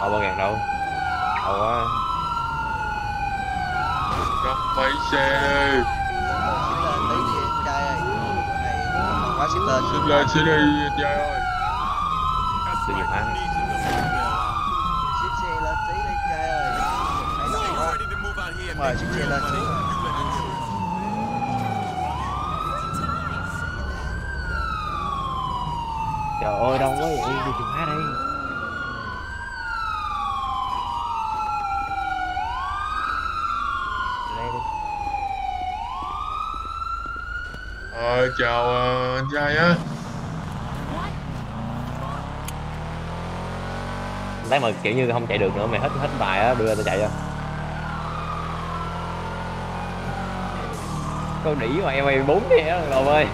Đâu ba ngàn đâu. Đâu quá Cắt mấy xe. Đi Xích lên xích lên xích đi anh trai ơi. Tôi nhiều Xích xe lên tí đi anh trai ơi rồi xích xe lên tí Trời ơi đông quá vậy. Đi chừng đi. Đây đi Ờ chào uh, anh trai á. Lát mà kiểu như không chạy được nữa mày hết hết bài á đưa tao chạy cho Con đỉ mà em mày bốn kìa á Lộn ơi.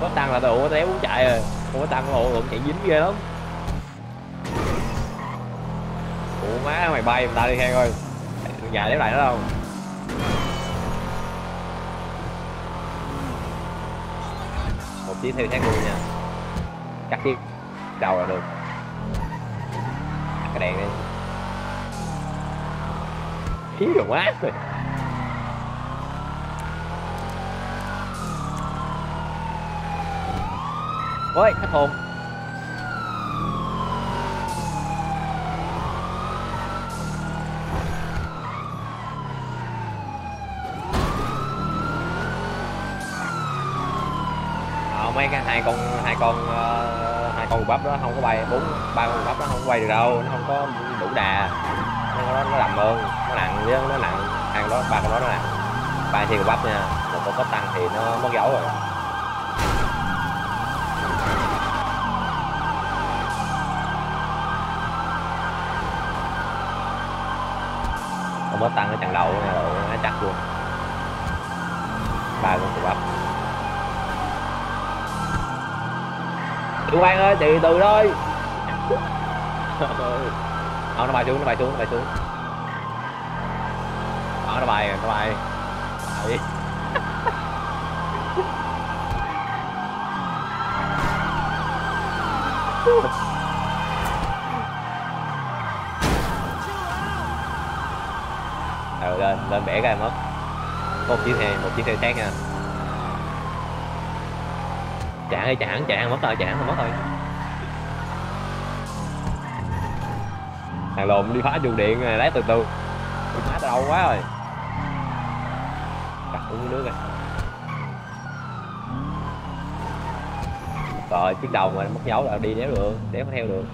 Có tăng là tao ủa tao muốn chạy rồi. Không có tăng ủa chạy dính ghê lắm. Ủa má mày bay người ta đi theo coi Dài đéo lại nữa đâu chỉ theo sát luôn nha. Cắt chiếc đầu là được. Cắt cái đèn đi. Khí rồi quá. Rồi ôi hết hồn. Mấy cái hai con hai con ờ, hai con bắp đó không có bay bốn ba con bắp đó không có bay được đâu nó không có đủ đà. Nó nó, nó nặng hơn nó nặng chứ nó nặng. Hai con đó ba con đó nó nặng. Ba thì bắp nha một con có tăng thì nó mất dấu rồi. Không có tăng cái trận đầu nha nó chắc luôn. Ba con bắp. Chú Quang ơi, từ từ thôi Không, nó bay xuống, nó bay xuống, nó bay xuống. Đó, nó bay, nó bay. Đấy. Rồi lên, lên bẻ cái mất Có một chiếc xe, một chiếc xe khác nha. Chạy ơi, chạy chạy mất rồi, chạy không mất rồi Thằng lồn đi phá chuồng điện này, lấy từ từ. Đi phá từ đâu quá rồi. Cắt uống nước rồi. Rồi, chiếc đầu mà mất dấu là đi đéo được, đéo có theo được.